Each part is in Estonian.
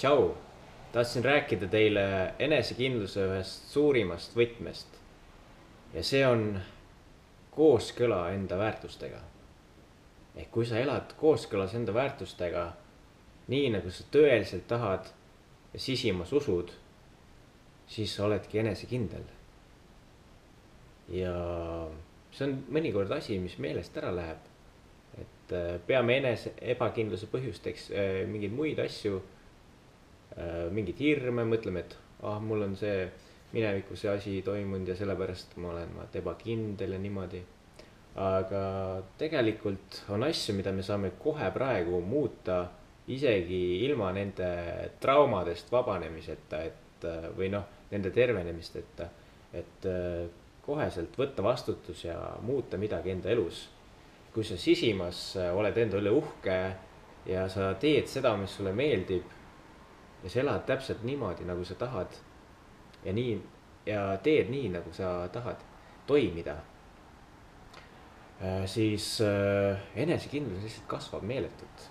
tšau, tahtsin rääkida teile enesekindluse ühest suurimast võtmest. ja see on kooskõla enda väärtustega. ehk kui sa elad kooskõlas enda väärtustega, nii nagu sa tõeliselt tahad ja sisimas usud, siis sa oledki enesekindel. ja see on mõnikord asi, mis meelest ära läheb. et äh, peame enese ebakindluse põhjusteks äh, mingeid muid asju, mingeid hirme, mõtleme, et ah, mul on see minevikus see asi toimunud ja sellepärast ma olen vaata ebakindel ja niimoodi. aga tegelikult on asju, mida me saame kohe praegu muuta isegi ilma nende traumadest vabanemiseta, et või noh, nende tervenemisteta, et koheselt võtta vastutus ja muuta midagi enda elus. kui sa sisimas äh, oled enda üle uhke ja sa teed seda, mis sulle meeldib. Ja sa elad täpselt niimoodi, nagu sa tahad. ja nii ja teed nii, nagu sa tahad toimida. Äh, siis äh, enesekindlus lihtsalt kasvab meeletult.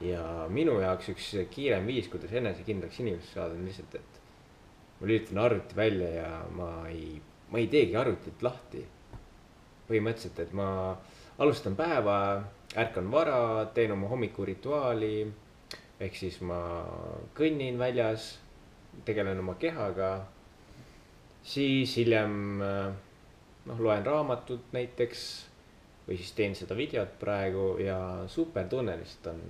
ja minu jaoks üks kiirem viis, kuidas enesekindlaks inimeseks saada, on lihtsalt, et ma lülitan arvuti välja ja ma ei ma ei teegi arvutit lahti. põhimõtteliselt, et ma alustan päeva, ärkan vara, teen oma hommikurituaali. Ehk siis ma kõnnin väljas, tegelen oma kehaga. siis hiljem noh, loen raamatut näiteks või siis teen seda videot praegu ja super tunne lihtsalt on.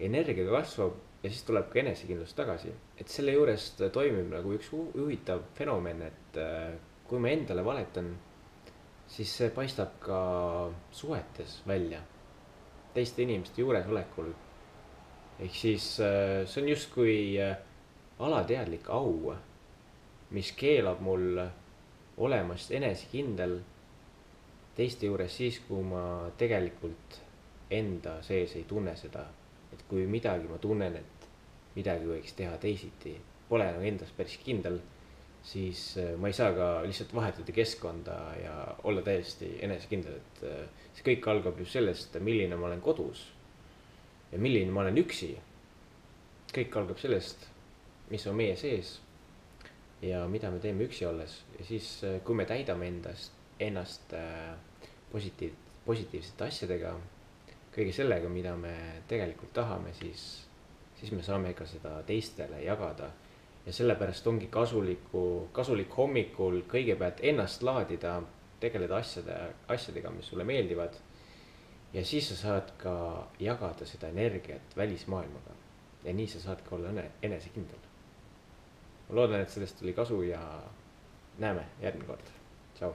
energia kasvab ja siis tuleb ka enesekindlus tagasi, et selle juurest toimib nagu üks huvitav fenomen, et kui ma endale valetan, siis see paistab ka suhetes välja, teiste inimeste juuresolekul. Ehk siis äh, see on justkui äh, alateadlik au, mis keelab mul olemast enesekindel teiste juures siis, kui ma tegelikult enda sees ei tunne seda. et kui midagi ma tunnen, et midagi võiks teha teisiti, pole nagu endas päris kindel siis äh, ma ei saa ka lihtsalt vahetada keskkonda ja olla täiesti enesekindel, et see kõik algab ju sellest, milline ma olen kodus. Ja milline ma olen üksi. kõik algab sellest, mis on meie sees. ja mida me teeme üksi olles ja siis, äh, kui me täidame endast, ennast positiiv, positiivsete asjadega. kõige sellega, mida me tegelikult tahame, siis, siis me saame ka seda teistele jagada ja sellepärast ongi kasuliku, kasulik hommikul kõigepealt ennast laadida, tegeleda asjade, asjadega, mis sulle meeldivad. Ja siis sa saad ka jagada seda energiat välismaailmaga. ja nii sa saad ka olla enesekindel. ma loodan, et sellest oli kasu ja näeme järgmine kord, tšau